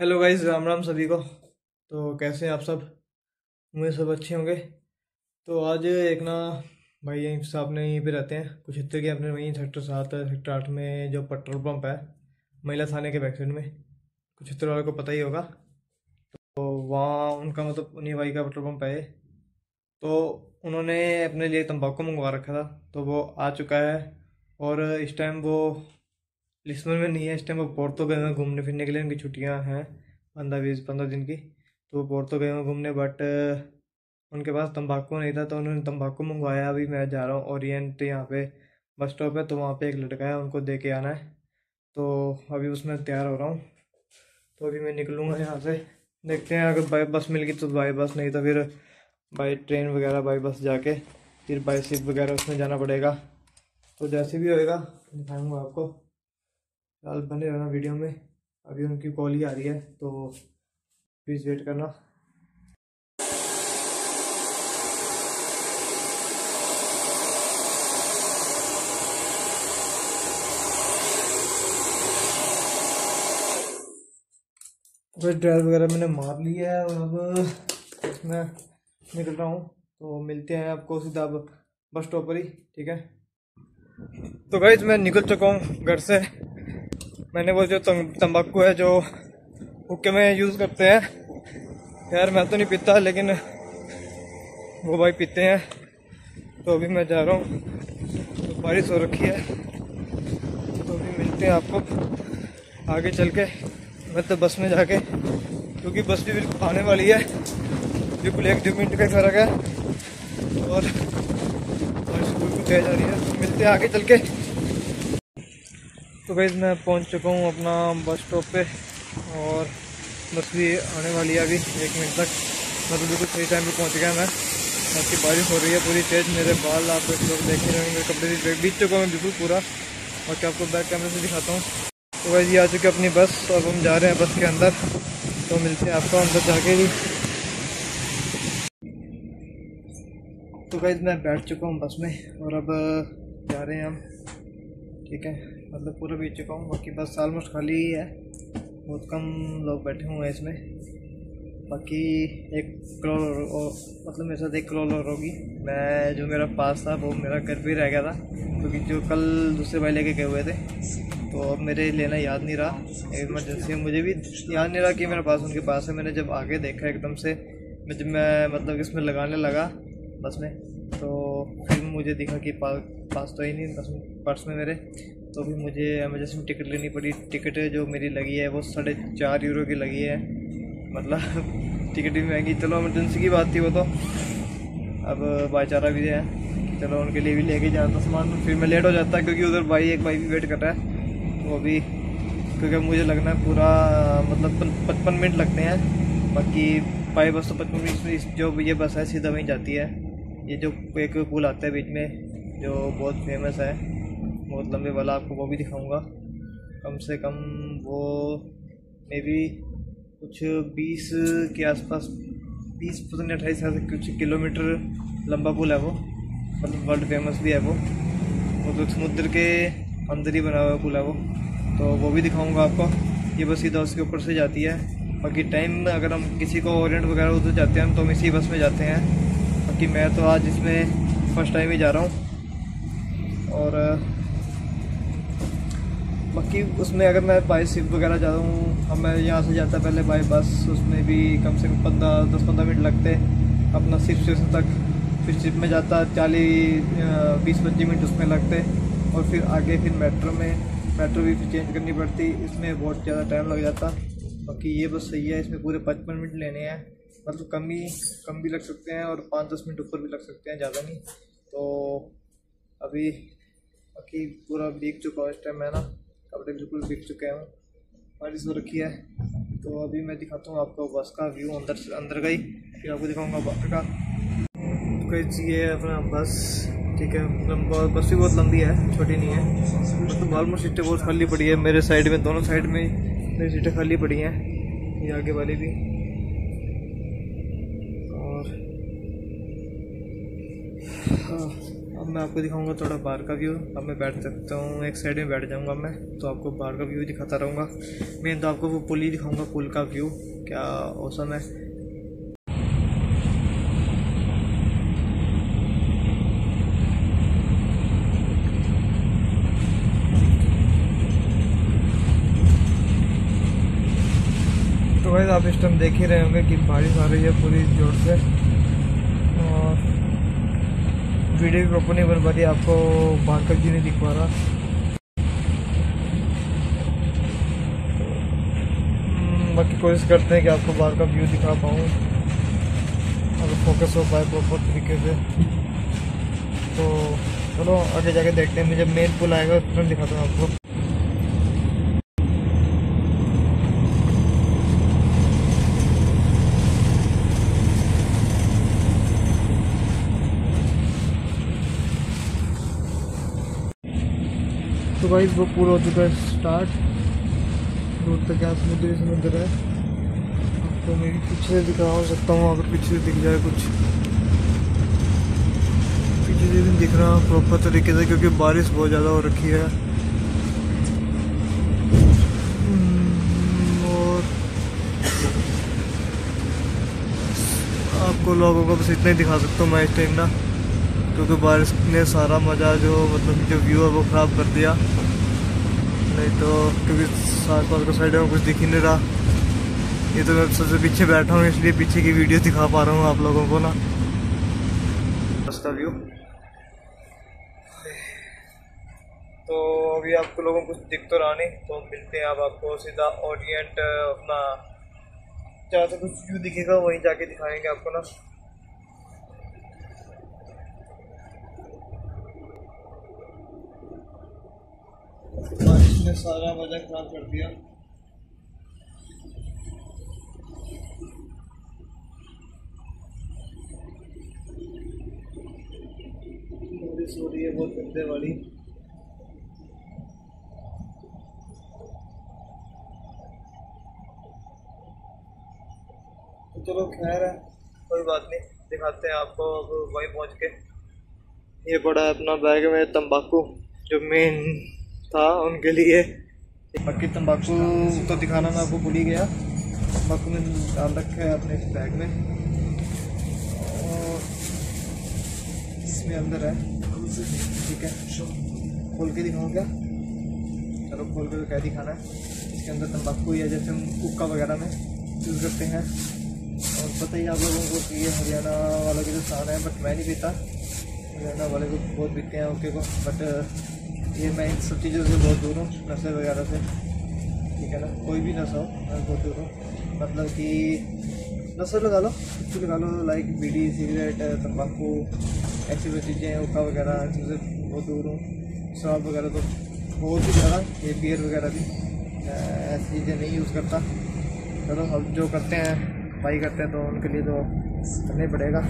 Hello guys Ram Ram सभी को। तो कैसे हैं आप सब? मुझे सब अच्छे होंगे। तो आज एक ना भाई यहीं से आपने यहीं पे रहते हैं। कुछ इतने के अपने वहीं सेक्टर सात, सेक्टर आठ में जो पेट्रोल पंप है, महिला थाने के बैक साइड में। कुछ इतने वाले को पता ही होगा। तो वहाँ उनका मतलब उन्हीं भाई का पेट्रोल पंप है तो उन्होंने अपने लिए तम्बाकू मंगवा रखा था। तो वो आ चुका है और इस टाइम वो लिस्बन में नहीं है, इस टाइम वो पोर्तो गए हैं घूमने फिरने के लिए, उनकी छुट्टियाँ हैं पंद्रह बीस, पंद्रह दिन की। तो वो पोर्तो गए हैं घूमने बट उनके पास तंबाकू नहीं था तो उन्होंने तंबाकू मंगवाया, अभी मैं जा रहा हूँ ओरिएंट यहाँ पे, बस स्टॉप है तो वहाँ पे एक लड़का है, उनको दे के आना है। तो अभी उसमें तैयार हो रहा हूँ। तो अभी मैं निकलूँगा यहाँ से, देखते हैं, अगर बाई बस मिल गई तो बाई बस, नहीं तो फिर बाई ट्रेन वगैरह बाई बस जाके, फिर बाई सीट वगैरह उसमें जाना पड़ेगा। तो जैसे भी होएगा, दिखाऊँगा आपको। फ़िलहाल बने रहना वीडियो में। अभी उनकी कॉल ही आ रही है तो प्लीज़ वेट करना। बस ड्राइव वगैरह मैंने मार लिया है, और अब इसमें निकल रहा हूँ। तो मिलते हैं आपको सीधा बस स्टॉप पर ही, ठीक है? तो गाइज़ मैं निकल चुका हूँ घर से। मैंने वो जो तंबाकू है जो हुक्के में यूज़ करते हैं। यार मैं तो नहीं पीता, लेकिन वो भाई पीते हैं। तो अभी मैं जा रहा हूँ। तो बारिश हो रखी है। तो अभी मिलते हैं आपको आगे चल के। मैं तो बस में जाके, क्योंकि बस भी बिल्कुल आने वाली है। बिल्कुल एक दो मिनट का फ़र्क है। और बारिश बिल्कुल तेज आ रही है। तो मिलते हैं आगे चल के। तो भाई मैं पहुँच चुका हूँ अपना बस स्टॉप पे और बस भी आने वाली है अभी, एक मिनट तक। मतलब बिल्कुल सही टाइम पे पहुँच गया मैं। बाकी बारिश हो रही है पूरी तेज़, मेरे बाल आप लोग देख ही रहेंगे कपड़े भी बीत चुका हूँ बिल्कुल पूरा। और क्या आपको बैक कैमरे से दिखाता हूँ। तो भाई जी आ चुके अपनी बस और हम जा रहे हैं बस के अंदर। तो मिलते हैं आपको अंदर जाके भी। तो भाई मैं बैठ चुका हूँ बस में और अब जा रहे हैं हम। ठीक है? मतलब पूरा बीत चुका हूँ, बाकी बस ऑलमोस्ट खाली ही है। बहुत कम लोग बैठे हुए हैं इसमें। बाकी एक करोड़ मतलब मेरे साथ एक करोड़ और होगी। मैं जो मेरा पास था, वो मेरा घर भी रह गया था। क्योंकि तो जो कल दूसरे भाई लेके गए हुए थे तो अब मेरे लेना याद नहीं रहा। इमरजेंसी मुझे भी याद नहीं रहा कि मेरे पास उनके पास है। मैंने जब आगे देखा एकदम से, मैं जब मैं मतलब इसमें लगाने लगा बस में तो फिर मुझे दिखा कि पास तो ही नहीं, बस पर्स में मेरे। तो भी मुझे एमरजेंसी में टिकट लेनी पड़ी। टिकट जो मेरी लगी है, वो साढ़े चार यूरो की लगी है। मतलब टिकट भी महँगी। चलो एमरजेंसी की बात थी वो तो। अब भाईचारा भी है। चलो उनके लिए भी लेके जाता सामान। फिर मैं लेट हो जाता क्योंकि उधर भाई, एक भाई भी वेट कर रहा है। वो भी, क्योंकि मुझे लगना है पूरा मतलब पचपन मिनट लगते हैं। बाकी पाई बस तो पचपन मिनट जो ये बस है, सीधा वहीं जाती है। ये जो एक पुल आता है बीच में, जो बहुत फ़ेमस है। बहुत लंबे वाला आपको वो भी दिखाऊँगा। कम से कम वो मे बी कुछ बीस के आसपास, बीस पता नहीं अट्ठाईस से कुछ किलोमीटर लंबा पुल है वो। मतलब वर्ल्ड फ़ेमस भी है वो। वो तो समुद्र के अंदर ही बना हुआ पुल है वो। तो वो भी दिखाऊँगा आपको। ये बस सीधा उसके ऊपर से जाती है। बाकी टाइम अगर हम किसी को ओरिएंट वगैरह उधर जाते हैं तो हम इसी बस में जाते हैं। बाकी मैं तो आज इसमें फ़र्स्ट टाइम ही जा रहा हूँ। और बाकी उसमें अगर मैं बाई सिप वगैरह जाता हूँ, अब मैं यहाँ से जाता पहले बाई बस, उसमें भी कम से कम पंद्रह, दस, पंद्रह मिनट लगते अपना सिप स्टेशन तक, फिर सिप में जाता, चालीस बीस, पच्चीस मिनट उसमें लगते और फिर आगे फिर मेट्रो में, मेट्रो भी फिर चेंज करनी पड़ती, इसमें बहुत ज़्यादा टाइम लग जाता। बाकी ये बस सही है, इसमें पूरे पचपन मिनट लेने हैं। मतलब कम ही, कम भी लग सकते हैं और पाँच, दस मिनट ऊपर भी लग सकते हैं, ज़्यादा नहीं। तो अभी, बाकी पूरा बीक चुका हूँ, इस टाइम मैं ना। कपड़े बिल्कुल बिक चुके हैं बारिश हो रखी है। तो अभी मैं दिखाता हूँ आपको बस का व्यू अंदर से अंदर का ही। फिर आपको दिखाऊँगा बाहर का। तो ये अपना बस। ठीक है मतलब बस भी बहुत लंबी है, छोटी नहीं है। मतलब ऑलमोस्ट सीटें बहुत खाली पड़ी है। मेरे साइड में, दोनों साइड में मेरी सीटें खाली पड़ी हैं। ये आगे वाली भी। अब मैं आपको दिखाऊँगा थोड़ा बाहर का व्यू। अब मैं बैठ सकता हूँ, एक साइड में बैठ जाऊँगा मैं तो आपको बाहर का व्यू दिखाता रहूँगा। मैं तो आपको वो पुल ही दिखाऊँगा, पुल का व्यू, क्या औसम है। तो भाई, आप इस टाइम देख ही रहे होंगे कि बारिश आ रही है पूरी ज़ोर से। वीडियो भी प्रॉपर नहीं बन पा रही आपको बाहर का व्यू नहीं दिख पा रहा। हम्म, बाकी कोशिश करते हैं कि आपको बाहर का व्यू दिखा पाऊँ। अगर फोकस हो पाए प्रॉपर तरीके से। तो चलो आगे जाके देखते हैं। मुझे मेन पुल आएगा तुरंत दिखाता हूँ आपको। भाई वो पूरा हो चुका है स्टार्ट दूर तक यहाँ समुद्र समुद्र है। आपको मेरी पीछे से दिखा सकता हूँ अगर पीछे से दिख जाए कुछ। पीछे से नहीं दिख रहा प्रॉपर तरीके से क्योंकि बारिश बहुत ज़्यादा हो रखी है। हम्म, और आपको लोगों को बस इतना ही दिखा सकता हूँ मैं इस टाइम ना। क्योंकि बारिश ने सारा मज़ा जो मतलब जो व्यू है वो ख़राब कर दिया। नहीं तो क्योंकि साथ पास का साइड में कुछ दिख ही नहीं रहा। ये तो मैं सबसे पीछे बैठा हूँ, इसलिए पीछे की वीडियो दिखा पा रहा हूँ आप लोगों को ना। रास्ता व्यू तो अभी आपको लोगों को कुछ दिख तो रहा नहीं तो मिलते हैं अब आपको सीधा ऑडियंट अपना जहाँ से कुछ व्यू दिखेगा, वहीं जाके दिखाएँगे आपको ना। बारिश ने सारा मज़ा खराब कर दिया। हो रही है बहुत गंदे वाली। तो चलो खैर है, कोई बात नहीं, दिखाते हैं आपको वहीं पहुँच के। ये पड़ा है अपना बैग में तंबाकू, जो मेन था उनके लिए। बाकी तंबाकू तो दिखाना मैं आपको भूल ही गया। तंबाकू में डाल रखा है अपने बैग में। और इसमें अंदर है। ठीक है खोल के दिखाऊँ क्या? चलो, खोल के तो क्या दिखाना है। इसके अंदर तंबाकू या जैसे हम कुक्का वगैरह में यूज़ करते हैं। और पता ही आप लोगों को कि ये हरियाणा वालों की जो शान है बट मैं नहीं पीता। हरियाणा वाले को बहुत पीते हैं ओके को बट ये मैं इन सब चीज़ों से बहुत दूर हूँ, नशे वगैरह से। ठीक है ना? कोई भी नशा हो, मैं बहुत दूर हूँ। मतलब कि नशा लगा लो, कुछ लगा लो लाइक बीड़ी सिगरेट तम्बाकू ऐसी वैसी चीज़ें हुक्का वगैरह सबसे बहुत दूर हूँ। शराब वगैरह तो बहुत ही ज़्यादा, ये बियर वगैरह भी। ऐसी चीज़ें नहीं यूज़ करता। चलो, अब जो करते हैं भाई करते हैं तो उनके लिए तो करना ही पड़ेगा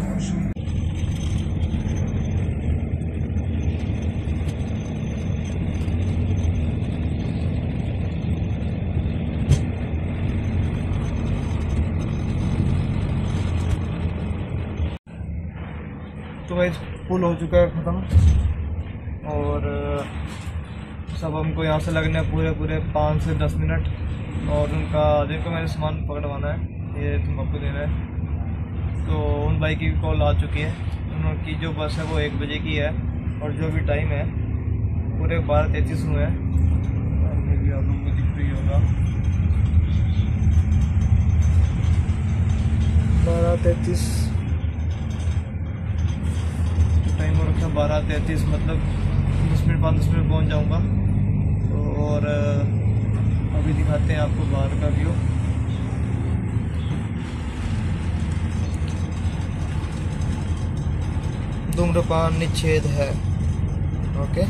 तो भाई पुल हो चुका है ख़त्म। और सब हमको यहाँ से लगने पूरे पूरे पाँच से दस मिनट। और उनका जिनको मैंने सामान पकड़वाना है, ये तुम आपको दे रहे हैं। तो उन भाई की भी कॉल आ चुकी है। उनकी जो बस है वो एक बजे की है, और जो भी टाइम है, पूरे बारह तैंतीस हुए हैं। दिख बारह तैंतीस। टाइम हो रखा बारह तैंतीस मतलब दस मिनट पाँच दस मिनट पहुँच जाऊँगा। तो और अभी दिखाते हैं आपको बाहर का व्यू धूम्रपान निषेध है। ओके?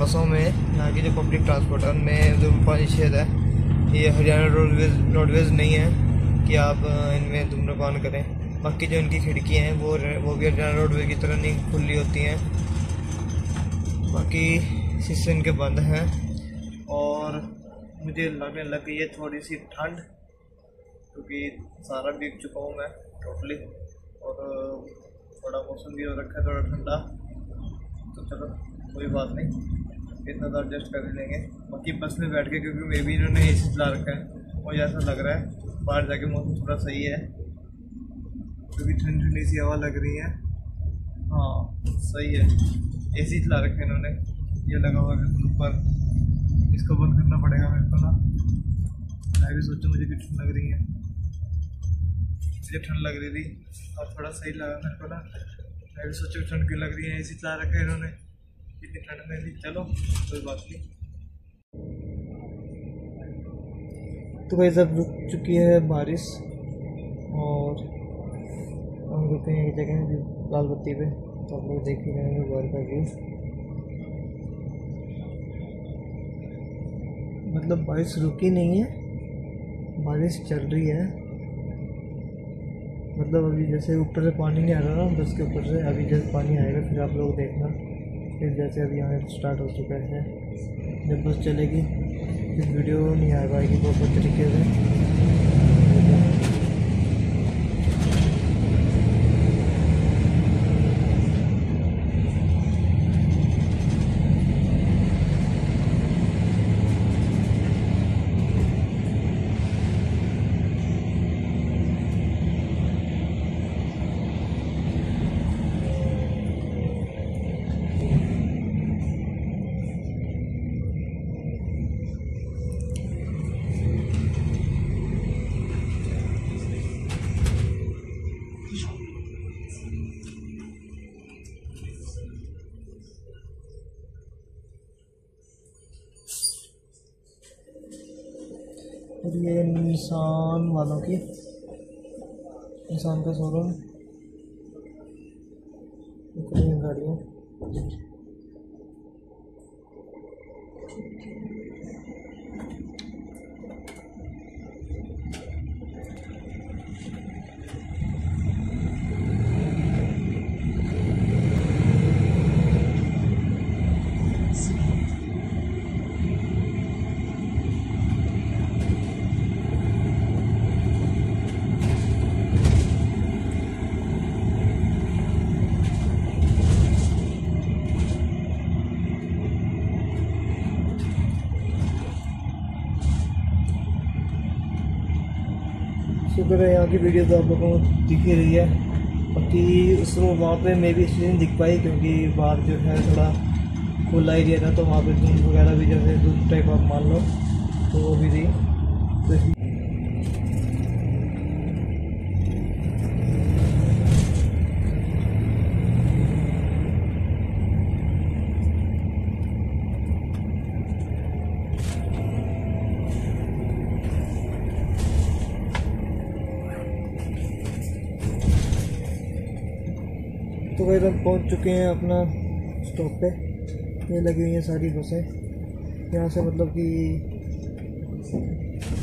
बसों में, यहाँ की जो पब्लिक ट्रांसपोर्ट है, उनमें धूम्रपान निषेध है। ये हरियाणा रोडवेज़ रोडवेज़ नहीं है कि आप इनमें धूम्रपान करें। बाकी जो इनकी खिड़कियाँ हैं, वो वो भी हरियाणा रोडवेज़ की तरह नहीं, खुली होती हैं। बाकी शीशे इनके बंद हैं और मुझे लगने लग गई है थोड़ी सी ठंड, क्योंकि सारा भीग चुका हूँ मैं टोटली और, थोड़ा मौसम भी हो रखा है, थोड़ा ठंडा। तो चलो, कोई बात नहीं, इतना तो एडजस्ट कर लेंगे। बाकी बस में बैठ के, क्योंकि मे भी इन्होंने ए सी चला रखा है, मुझे ऐसा लग रहा है, बाहर जाके मौसम थोड़ा सही है। क्योंकि ठंडी ठंडी सी हवा लग रही है। हाँ सही है। ए सी चला रखा है इन्होंने। ये लगा हुआ है ऊपर। इसको बंद करना पड़ेगा मेरे को ना। मैं भी सोचूँ मुझे कितनी ठंड लग रही है। मुझे ठंड लग रही थी। और थोड़ा सही लगा मेरे को ना। मैं भी सोचूँ ठंड क्यों लग रही है। ए सी चला रखा है इन्होंने। इतनी ठंड में थी चलो कोई बात नहीं। तो भाई सब रुक चुकी है बारिश। और हम रुके हैं एक जगह लाल बत्ती पे तो आप लोग देख ही रहे हैं बाहर का व्यू मतलब बारिश रुकी नहीं है, बारिश चल रही है। मतलब अभी जैसे ऊपर से पानी नहीं आ रहा ना बस के ऊपर से अभी जैसे पानी आएगा, फिर आप लोग देखना। फिर जैसे अभी यहाँ स्टार्ट हो चुका है। जब बस चलेगी फिर वीडियो नहीं आ पाएगी बहुत तरीके से। ये निशान वालों की। निशान का शोरूम। गाड़ियाँ शुक्र है यहाँ की वीडियो तो आप लोगों को दिख ही रही है। बाकी उस वहाँ पे मे भी इसलिए नहीं दिख पाई क्योंकि बाहर जो है थोड़ा खुला एरिया था तो वहाँ पे धुंध वगैरह भी जैसे धुंध टाइप आप मान लो तो वो भी थी तो भाई हम पहुँच चुके हैं अपना स्टॉप पे। ये लगी हुई हैं सारी बसें। यहाँ से मतलब कि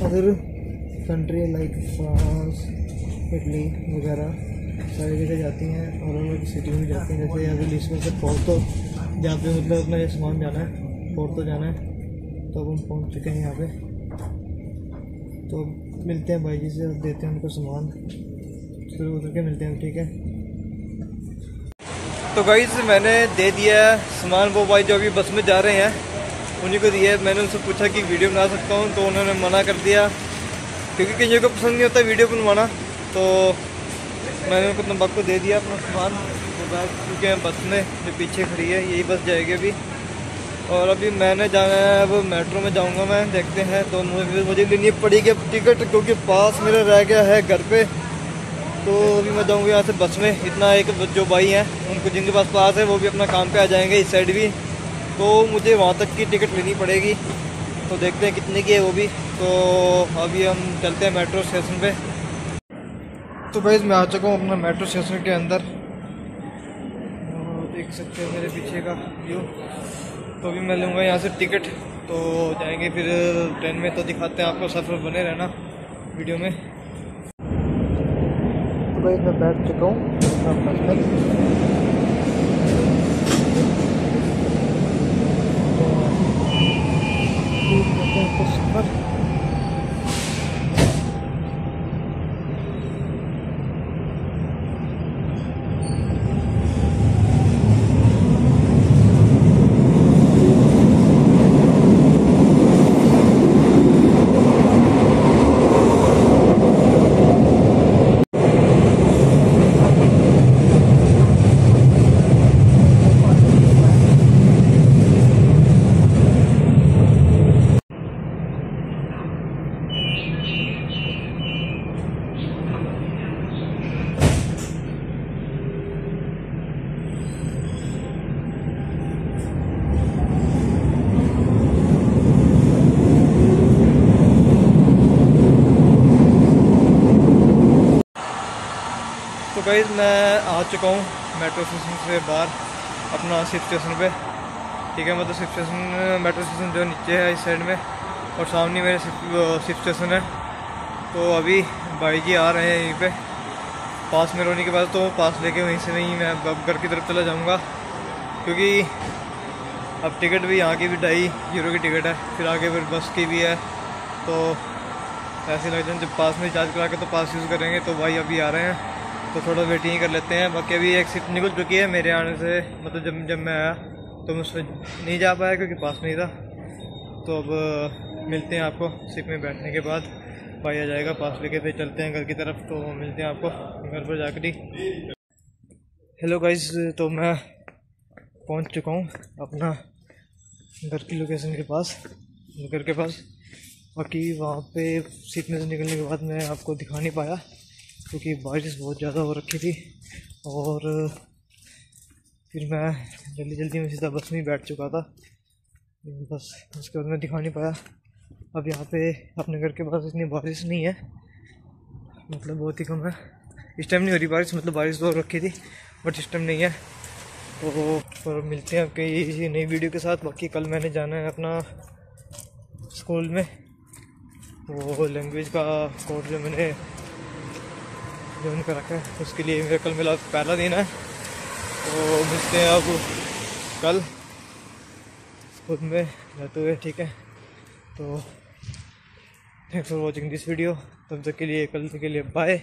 other country like France Italy वगैरह सारी जगह जाती हैं और अलग सिटी में जाती हैं। जैसे अभी लिस्बन से पोर्तो जहाँ पे मतलब अपना सामान जाना है पोर्तो जाना है। तो अब हम पहुँच चुके हैं यहाँ पे। तो मिलते हैं भाई जी से देते हैं उनको सामान। फिर उधर के मिलते हैं ठीक है? तो गाइस मैंने दे दिया सामान, वो भाई जो अभी बस में जा रहे हैं, उन्हीं को दिया मैंने उनसे पूछा कि वीडियो बना सकता हूँ तो उन्होंने मना कर दिया। क्योंकि किसी को पसंद नहीं होता वीडियो बनवाना तो मैंने उनको नंबर को दे दिया अपना सामान। वो बैग क्योंकि बस में, जो पीछे खड़ी है, यही बस जाएगी अभी। और अभी मैंने जाना है, अब मेट्रो में जाऊँगा मैं, देखते हैं। तो मुझे मुझे लेनी पड़ेगी अब टिकट, क्योंकि पास मेरा रह गया है घर पे। तो अभी मैं जाऊँगा यहाँ से बस में। इतना एक जो भाई हैं, उनको जिनके पास पास है, वो भी अपना काम पे आ जाएँगे इस साइड भी। तो मुझे वहाँ तक की टिकट लेनी पड़ेगी। तो देखते हैं कितने की है वो भी। तो अभी हम चलते हैं मेट्रो स्टेशन पे। तो भाई मैं आ चुका हूँ अपना मेट्रो स्टेशन के अंदर। देख सकते हैं मेरे पीछे का व्यू। तो अभी मैं लूँगा यहाँ से टिकट। तो जाएँगे फिर ट्रेन में तो दिखाते हैं आपको, सफ़र बने रहना वीडियो में। तो भाई मैं बैठ चुका हूँ सफ़र गई मैं आ चुका हूँ मेट्रो स्टेशन से बाहर, अपना सिप स्टेशन पे। ठीक है मतलब सिप स्टेशन मेट्रो स्टेशन जो नीचे है इस साइड में, और सामने मेरे सिप स्टेशन है। तो अभी भाई जी आ रहे हैं यहीं पे। पास में रोने के बाद तो पास लेके वहीं से नहीं, मैं घर की तरफ़ चला जाऊँगा। क्योंकि अब टिकट भी यहाँ की भी ढाई यूरो की टिकट है, फिर आगे फिर बस की भी है। तो ऐसे लगते हैं जब पास में चार्ज करा के तो पास यूज़ करेंगे तो भाई अभी आ रहे हैं। तो थोड़ा वेटिंग कर लेते हैं। बाकी अभी एक सिप निकल चुकी है मेरे आने से। मतलब जब जब मैं आया तो मैं उसमें नहीं जा पाया क्योंकि पास नहीं था। तो अब मिलते हैं आपको सिप में बैठने के बाद। भाई आ जाएगा पास लेके, फिर चलते हैं घर की तरफ़। तो मिलते हैं आपको घर पर जाकर ही। हेलो गाइस तो मैं पहुँच चुका हूँ अपना घर की लोकेशन के पास, घर के पास। बाकी वहाँ पे सीट में से निकलने के बाद मैं आपको दिखा नहीं पाया। क्योंकि बारिश बहुत ज़्यादा हो रखी थी और, फिर मैं जल्दी जल्दी में सीधा बस में ही बैठ चुका था। बस उसके बाद मैं दिखा नहीं पाया। अब यहाँ पे अपने घर के पास इतनी बारिश नहीं है। मतलब बहुत ही कम है। इस टाइम नहीं हो रही बारिश मतलब बारिश तो रखी थी बट इस टाइम नहीं है। तो और मिलते हैं आपके नई वीडियो के साथ। बाकी कल मैंने जाना है अपना स्कूल में। वो लैंग्वेज का कोर्स जो मैंने ज्वाइन उनका रखा है, उसके लिए मेरा कल मेरा पहला दिन है। तो मिलते हैं अब कल खुद में रहते हुए, ठीक है? तो thanks for watching this video तब तक के लिए, कल तक के लिए बाय